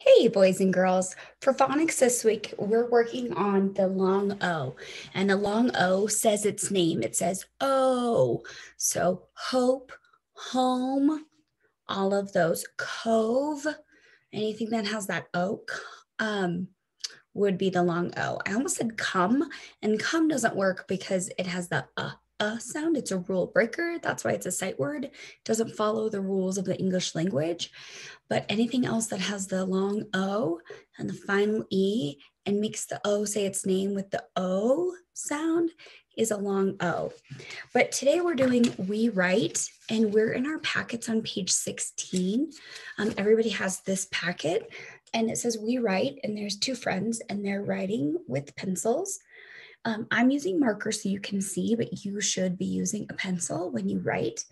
Hey, boys and girls. For phonics this week, we're working on the long O. And the long O says its name. It says O. So hope, home, all of those. Cove, anything that has that O um, would be the long O. I almost said come, and come doesn't work because it has the uh a sound. It's a rule breaker. That's why it's a sight word. It doesn't follow the rules of the English language. But anything else that has the long O and the final E and makes the O say its name with the O sound is a long O. But today we're doing We Write, and we're in our packets on page 16. Um, everybody has this packet, and it says We Write, and there's two friends, and they're writing with pencils. Um, I'm using markers so you can see, but you should be using a pencil when you write.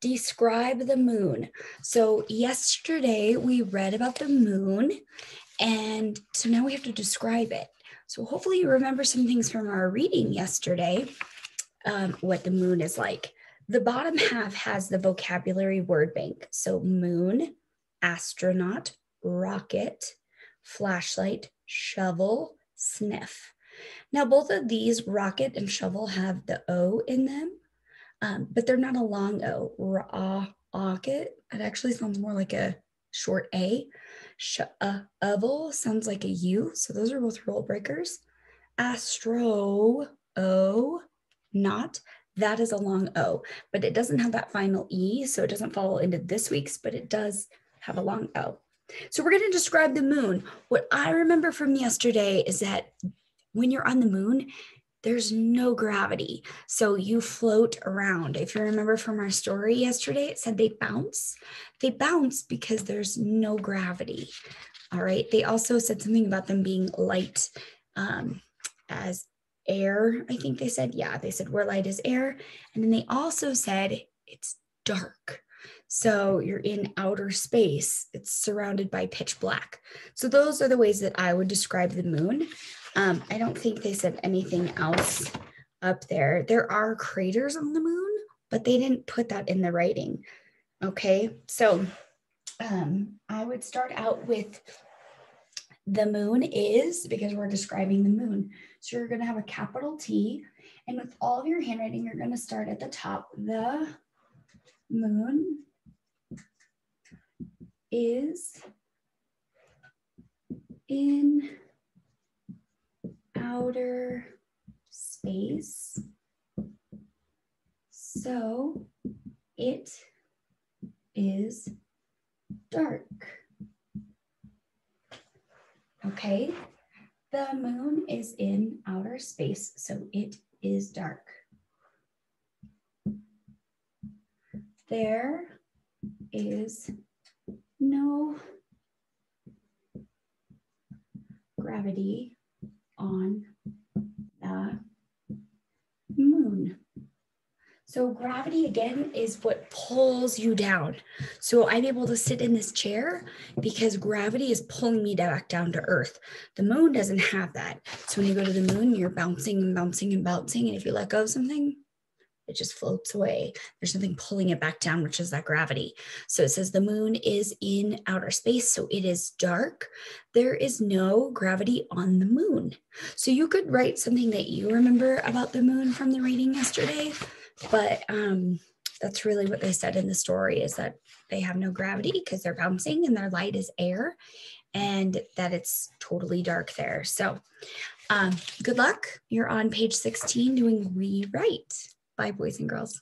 Describe the moon. So yesterday we read about the moon and so now we have to describe it. So hopefully you remember some things from our reading yesterday, um, what the moon is like. The bottom half has the vocabulary word bank. So moon, astronaut, rocket, flashlight, shovel, sniff. Now, both of these, rocket and shovel, have the O in them, um, but they're not a long O. Rocket, it actually sounds more like a short A. Shovel sounds like a U. So those are both rule breakers. Astro, O, not. That is a long O, but it doesn't have that final E, so it doesn't fall into this week's, but it does have a long O. So we're going to describe the moon. What I remember from yesterday is that when you're on the moon, there's no gravity. So you float around. If you remember from our story yesterday, it said they bounce. They bounce because there's no gravity. All right. They also said something about them being light um, as air. I think they said, yeah, they said we're light as air. And then they also said it's dark. So you're in outer space, it's surrounded by pitch black. So those are the ways that I would describe the moon. Um, I don't think they said anything else up there. There are craters on the moon, but they didn't put that in the writing. Okay, so um, I would start out with the moon is because we're describing the moon. So you're going to have a capital T, and with all of your handwriting, you're going to start at the top. The moon is in outer space. So it is dark. Okay, the moon is in outer space, so it is dark. There is no gravity on the moon. So gravity again is what pulls you down. So I'm able to sit in this chair because gravity is pulling me back down to earth. The moon doesn't have that. So when you go to the moon, you're bouncing and bouncing and bouncing. And if you let go of something, it just floats away. There's nothing pulling it back down, which is that gravity. So it says the moon is in outer space, so it is dark. There is no gravity on the moon. So you could write something that you remember about the moon from the reading yesterday, but um, that's really what they said in the story is that they have no gravity because they're bouncing and they're light is air and that it's totally dark there. So um, good luck. You're on page 16 doing We Write. Bye, boys and girls.